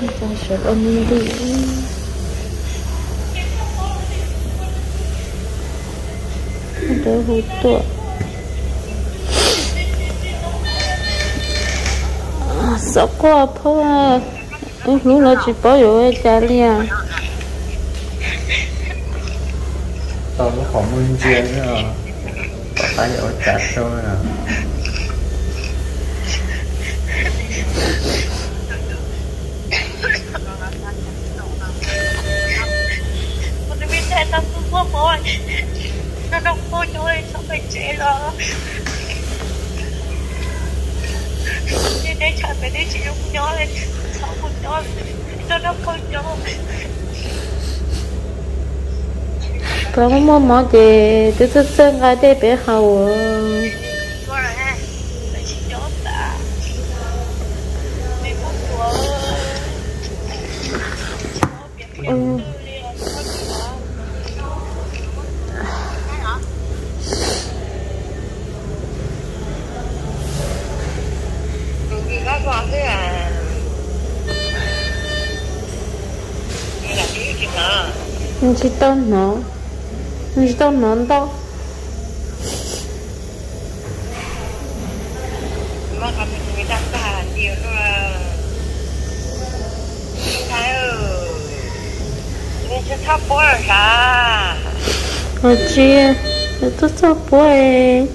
Chúng ta sẽ ôm đi đỡ hụt tuổi sợ quá phô à lúc nó chỉ bỏ vô cha liền tao có khoảng nguyên chia nữa có phải vô chặt thôi à Con biết thế tao không có bố Nó đâu có cho mình sao phải chế lo Đi đây chẳng phải đi chị không nhớ lên. Sao không nhớ Nó nó có nhớ. Có mua mỏ thì tôi tôi xem bé hào ha Phải chị nhớ ta Mình không có ừ. Vì các con thế à Đây là cái gì mà mình chỉ tao nó mình chỉ tao nó đâu mà còn người ta cả nhiều rồi thái ơi nên sẽ thắp bó rồi sao ở chia tôi sao bố ấy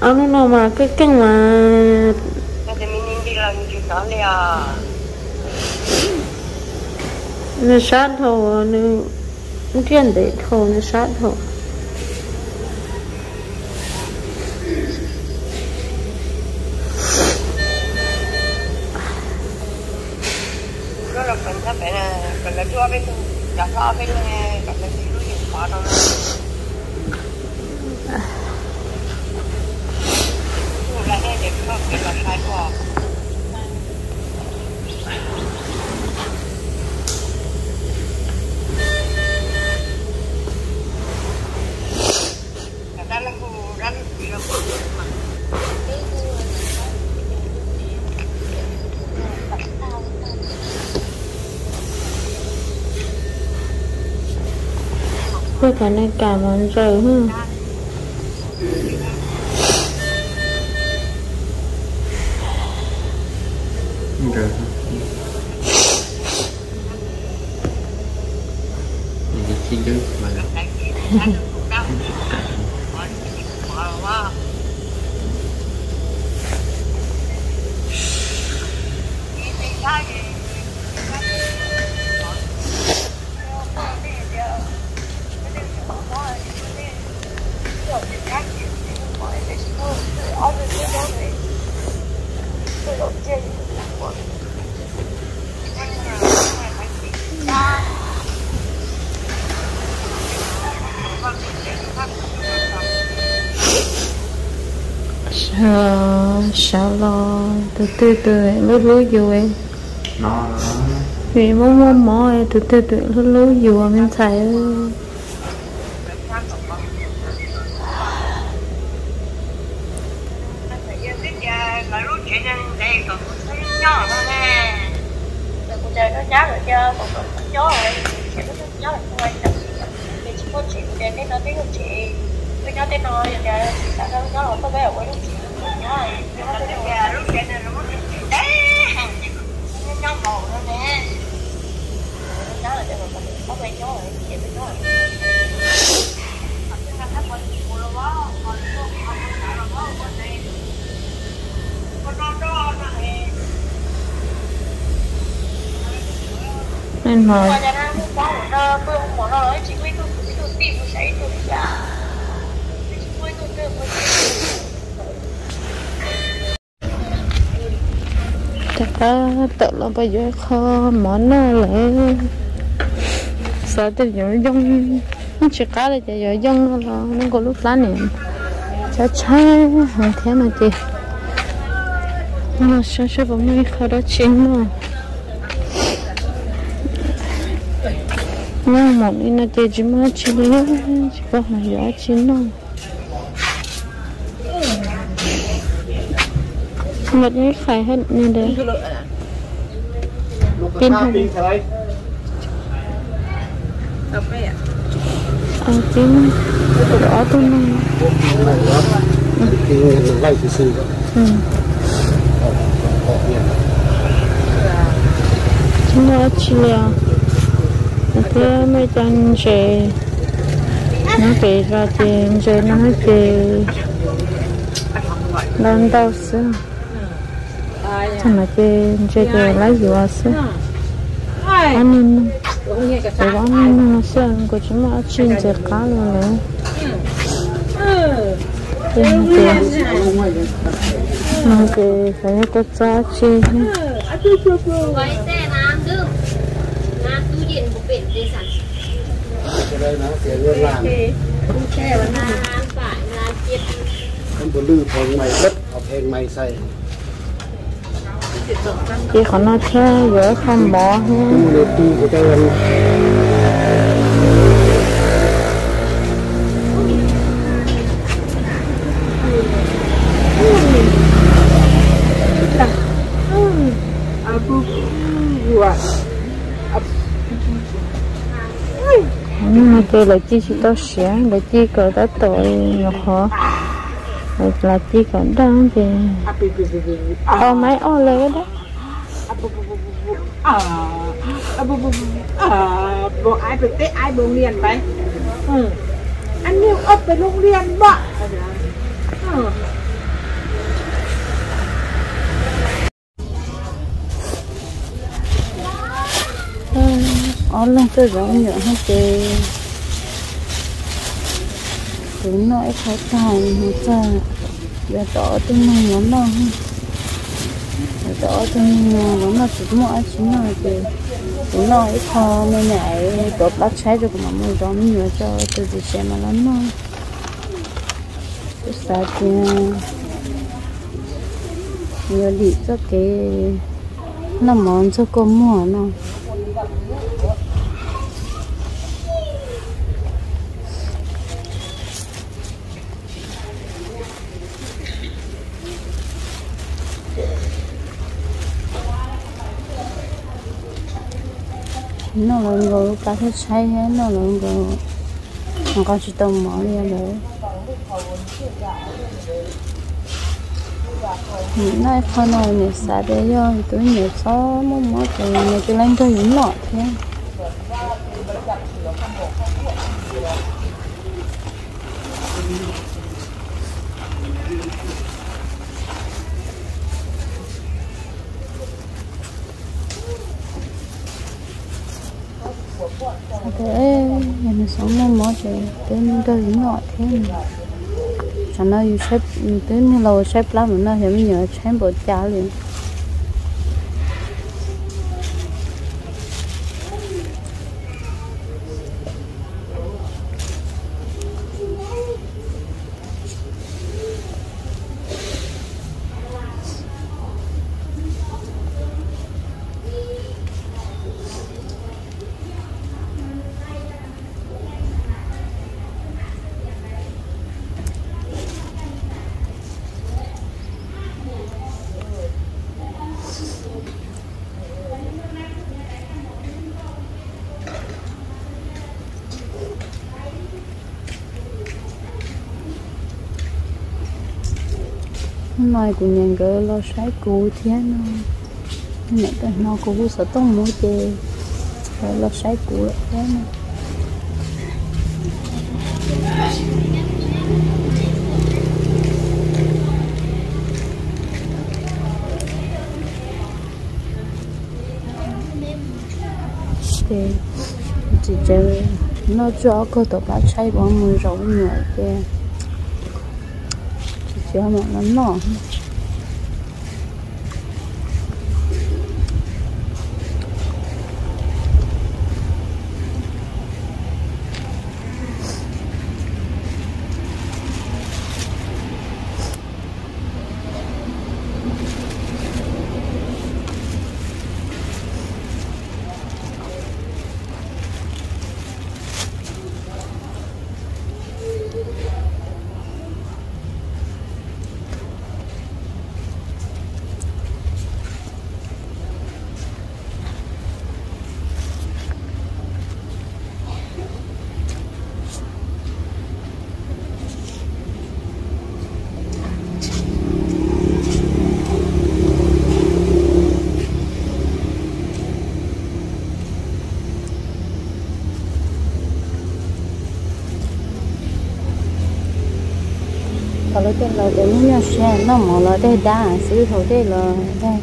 anh nó mà cái cái mà thì mình đi làm chuyện đó liền nó sát thầu nó nó chuyện để thầu nó sát thầu nó là phần thắp phải là phần là chua bên đã cho bên phần là gì nó nhiều khó đâu lại đây để cho cái là sai quá Đó là khu đó là khu đó mà cái cái này cả mà rồi hả những cái chi đức mà sợ sợ lo? Từ từ từ lúc lúc dù em. Nó nó vì mua mua mỏ em. Từ từ từ lúc lúc dù mình thấy. Cuộc đời nó nhớ rồi chưa còn còn không rồi chị nó không nhớ tôi tôi chắc là tự là bây giờ kho món nó lại sợ từ giờ dùng nó chỉ cá là giờ dùng nó là nó có lúc lá nè chả chả hàng thế mà chị nó sẽ sẽ vào mấy kho đó chín mà nó một đi nó chơi chỉ mà chỉ lấy chỉ có hàng giá chín thôi một cái khai hết nên đấy pin không à pin đó tôi nó Lại thì xin ừ. Chúng nó chỉ là thế mấy chân trẻ. Nó về ra tiền rồi nó về lần đầu xưa nó về chơi về lấy gì vào xưa anh nên rồi anh 거지만 nó xưa của 이제 nó chuyên chơi để Không có lư phòng mày đất Học hèn mày xây chỉ có nó thế giữa không bỏ nhưng mà tôi là chi chỉ tao xé là chi cờ đã tội nhỏ khó. Rồi là chi còn đang về Ô máy ô lê đó. Bộ ai phải tết ai bộ liền vậy Anh yêu ấp về lúc liền bọ Ô lên tôi rõ nhựa hết kìa cũng nói khó tài mà cha giờ tỏ tôi mình lắm đâu giờ tỏ tôi mình lắm là chỉ mọi chỉ là từ cũng nói khó mới nhảy tốt bác trái được mà mua giống nhớ cho tôi thì xem mà lắm đâu tôi sợ thì nhớ đi cho cái nó món cho cô mua nó nó là gù ta thứ say hết nó là gù mà con chỉ tông mở ra đấy nay con nói nè xa để cho tôi nhiều số một một thì mình tôi lên cho những lọ thế thế nhà nó sống một một thì tôi cho những thế này? Chẳng nói yêu xếp tên lâu xếp lắm mà nó thì mới nhớ xếp bộ trả liền. Mai của nhà cái lo sái cũ thế nó mẹ cái nó cũng sợ tông mũi chê. Lo sái cũ thế nó thì chơi nó cho cơ tổ bác trai bọn mười rộng người kia chỉ cho mà nó nọ cái là để muốn nhà xe nó mà là để đá xứ thôi để là đây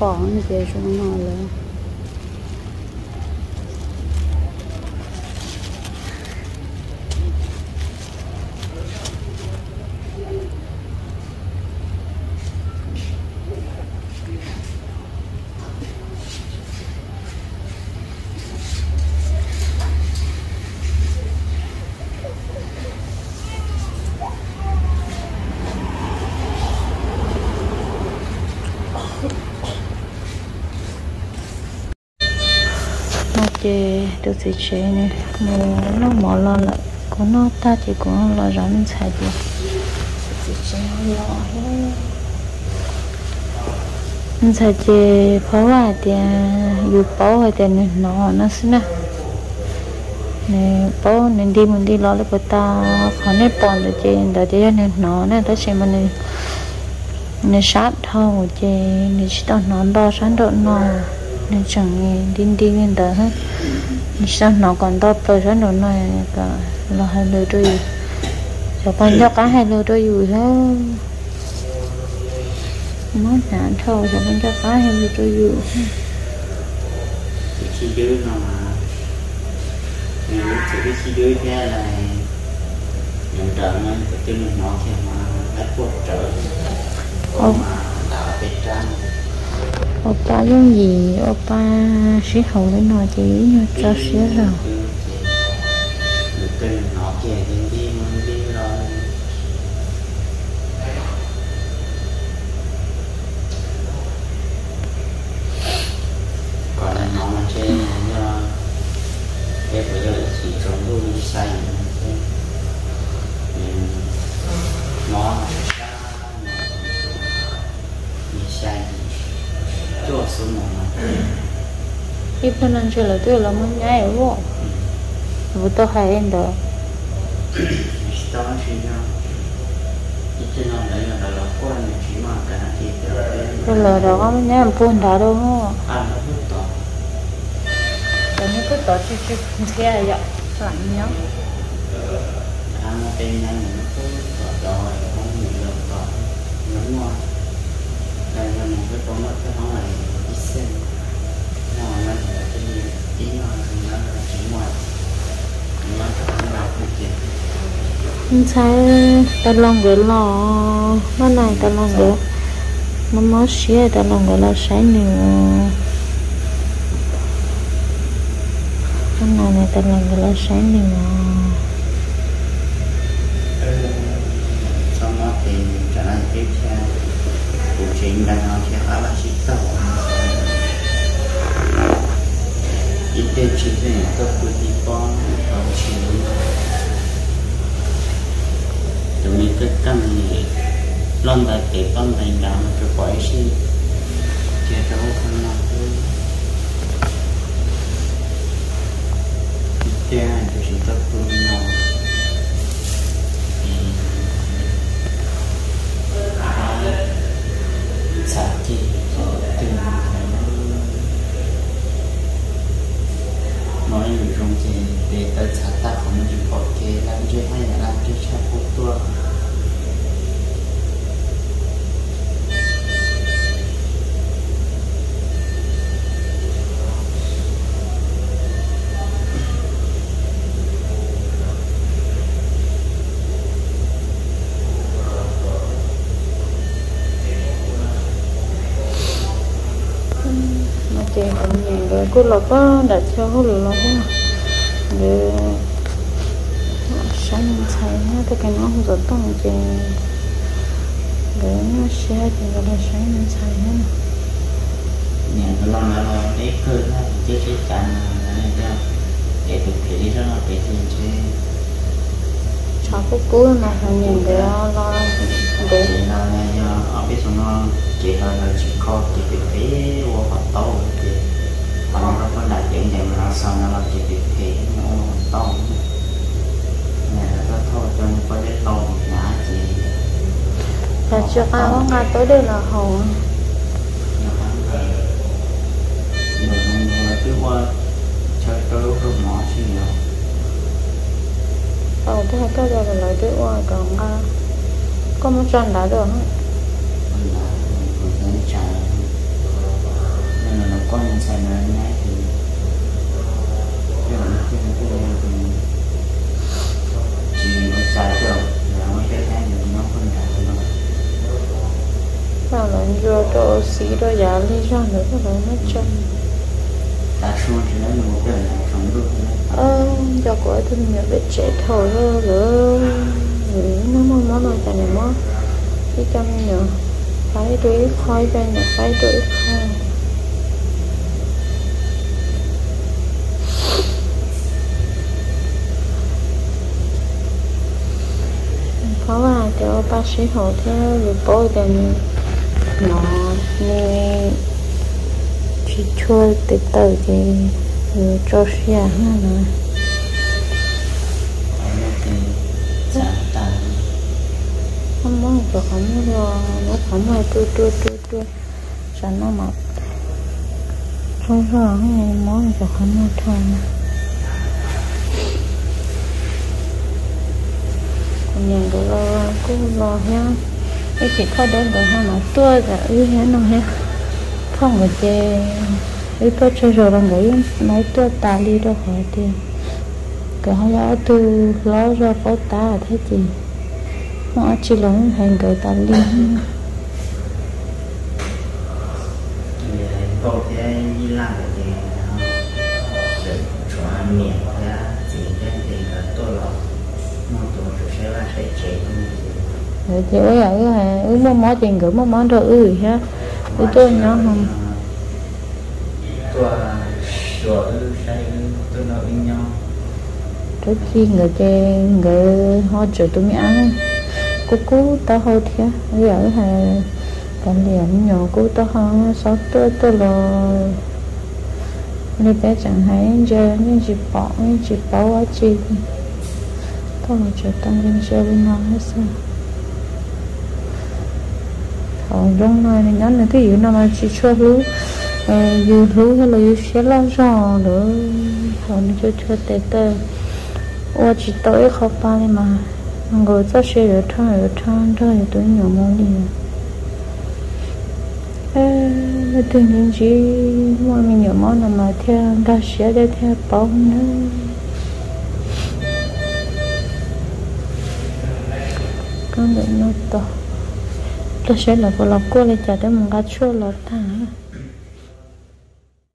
bỏ như thế xong nó là nó chơi được gì chơi này mà nó mỏ lo lại có nó ta thì cũng lo rõ nên xài đi gì chơi lo nên xài chơi phá hoại thì dù bảo hay thì nó nó xin nè nè bảo nên đi mình đi lo được ta khó nên bọn được chế đó chế nên nó nè ta xem mình nên sát thôi một chế nên chỉ tao nó đo sáng độ nó nên chẳng nghe đi đi lên đó hết sao nó còn to tới sáng độ này? Cả là hai lứa đôi cho con cho cả hai lứa đôi dù hết nó nhãn thôi cho con cho cả hai lứa đôi dù. Cái chi dưới nó mà mình lúc chỉ cái chi dưới kia là nhận trợ nó cái chân nó khi mà bắt buộc trợ mà đạo bên trang oppa giống gì oppa sĩ hậu lên nói chị như cho xía rồi là tôi là muốn nhảy vô vụ tôi hay em đó. Đó thì nó chỉ nó là quan chỉ mà thì tôi là đó có muốn nhảy buồn đó đâu không? Ăn nó rất to rồi chứ chứ không xe vậy? Lạnh nhá. Ăn này nó cứ đỏ đỏ không nhiều đâu đỏ nó ngon đây là một cái con nó cái nó là nó sai ta lòng cái lò nó này ta lòng cái nó mới xía ta lòng cái là sai nhiều cái này này ta lòng cái là sai nhiều sau đó thì trả lại tiếp theo. Cuộc chuyện đang nói theo khá là shit tàu ít tên này cấp của đi con không chịu tụi mình cứ căn này lon đại tế con thành đạo mà cái quái gì chế đấu không nào thôi Chế tên cho chỉ tập trung nào xã chi nói người trong thì để tới xã ta không đi có kê làm chơi hay là làm chơi cha phụ tua mà chị cũng nhìn rồi cô là có đã cho cô là thế để sáng xài nó tất cả nó không rất tốt chị để nó xe thì là sáng xài nó nhà nó lo mà lo để cơ nó chứ chứ cả này ra để thực hiện đó là để tiền chơi cho cô cú mà hàng nhìn để lo để nó ở trong nó chỉ là chỉ có chỉ thế và hoạt tàu thì mà nó có đại diện để mà sau nó làm chỉ việc thì nó to tàu nhà nó thôi cho nên có cái tàu nhà chị là chưa cao, có ngày tới đây là hầu. Người cứ qua chơi lúc nhiều ờ thế cái giờ là lại tới qua còn có một tròn đã được không là nó con xài nó nhái thì cái nó kia nó kia thì chỉ có trái được là nó cái cái này nó không đạt được sao nó vô đồ xí đồ giá lý ra nữa rồi nó chân ta xuống thì nó một cái là không được ờ cho của tôi nhiều biết trẻ thôi rồi rồi nó mong mong mà tại này mong cái trong nhở phải đuổi khói ra nhở phải đuổi khói có là cho bác sĩ họ theo rồi bố đừng nó nè chỉ chua từ từ thì rồi cho xe ha nè không muốn được không muốn lo nó không ai tôi tôi tôi tôi sao nó mà tôi lo cái món được không muốn thôi còn nhà của lo cũng lo cái chỉ có đến được ha mà tôi là ư ha nó ha không có chê ư tôi chơi rồi bằng nghĩ nói tôi ta đi đâu hỏi thì. Cái họ lo từ lo ra có ta thế chị. Mà chỉ là hành người ta liên thì bộ đi làm cái gì? Nó sẽ cho ăn miệng ra chỉ cái gì là tôi lo một tổ chức sẽ là sẽ chế rồi ở ở hà ứ mua món tiền gửi mua món rồi ư ha? Ứ tôi nhớ không? Tôi sửa sai trước khi người chơi người họ chửi tôi mới ăn. Cô cú tao hôi thế ở ở hà cảm điểm nhỏ cú tao ho sáu tôi tôi lo. Nên bé chẳng hay giờ nên chỉ bỏ nên chỉ bỏ quá chi tao là chửi tăng lên chơi với nó hết sao rong trong này thì nhắn là cái gì nào mà chỉ cho lú ờ, dù lú hay là dù xe lo rõ nữa còn cho cho tê tê. Ô chỉ tới khó ba đi mà. Ngồi cho xe rồi thang rồi thang thôi tôi nhỏ mong đi. Ê tự nhiên chỉ mua mình nhỏ mong là mà theo ra xe để theo bao nữa con định nó to tôi sẽ là một lòng cô lên trả tới một gà chua lọt thằng